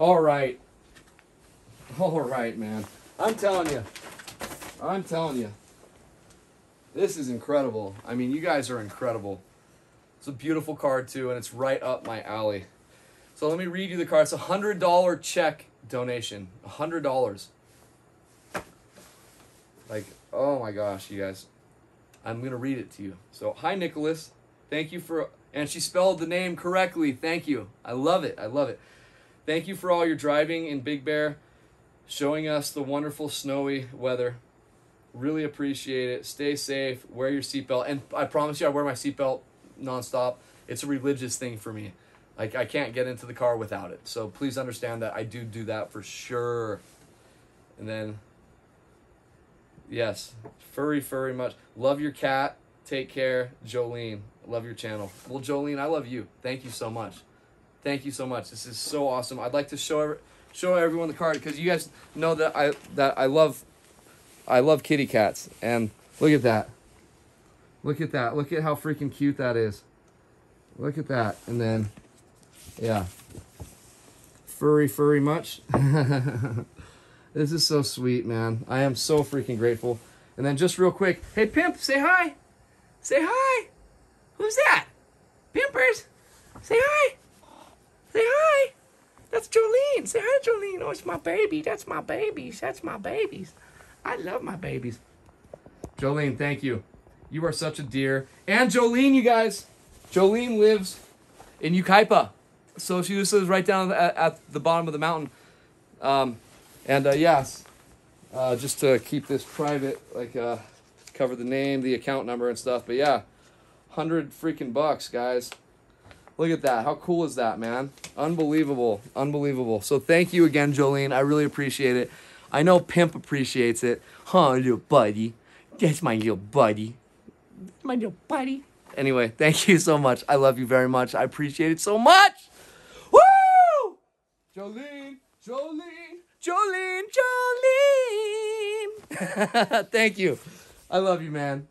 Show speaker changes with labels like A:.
A: All right. All right, man. I'm telling you. I'm telling you. This is incredible. I mean, you guys are incredible. It's a beautiful card too, and it's right up my alley. So let me read you the card. It's a hundred dollar check donation. A hundred dollars. Like, oh my gosh, you guys. I'm gonna read it to you. So, hi Nikkolas. Thank you for and she spelled the name correctly. Thank you. I love it. I love it. Thank you for all your driving in Big Bear, showing us the wonderful snowy weather. Really appreciate it. Stay safe. Wear your seatbelt. And I promise you, I wear my seatbelt nonstop. It's a religious thing for me. Like I can't get into the car without it. So please understand that I do do that for sure. And then, yes, furry, furry much. Love your cat. Take care, Jolene. Love your channel. Well, Jolene, I love you. Thank you so much. Thank you so much. This is so awesome. I'd like to show show everyone the card because you guys know that I that I love I love kitty cats. And look at that. Look at that. Look at how freaking cute that is. Look at that. And then, yeah. Furry, furry much. this is so sweet, man. I am so freaking grateful. And then just real quick, hey, Pimp, say hi. Say hi. Who's that? Pimpers. Say hi. Jolene. Say hi, Jolene. Oh, it's my baby. That's my babies. That's my babies. I love my babies. Jolene, thank you. You are such a dear. And Jolene, you guys. Jolene lives in Yucaipa. So she just lives right down at, at the bottom of the mountain. Um, and uh, yes, uh, just to keep this private, like uh, cover the name, the account number, and stuff. But yeah, 100 freaking bucks, guys. Look at that. How cool is that, man? Unbelievable. Unbelievable. So thank you again, Jolene. I really appreciate it. I know Pimp appreciates it. Huh, little buddy. That's my little buddy. My little buddy. Anyway, thank you so much. I love you very much. I appreciate it so much. Woo! Jolene, Jolene, Jolene, Jolene. thank you. I love you, man.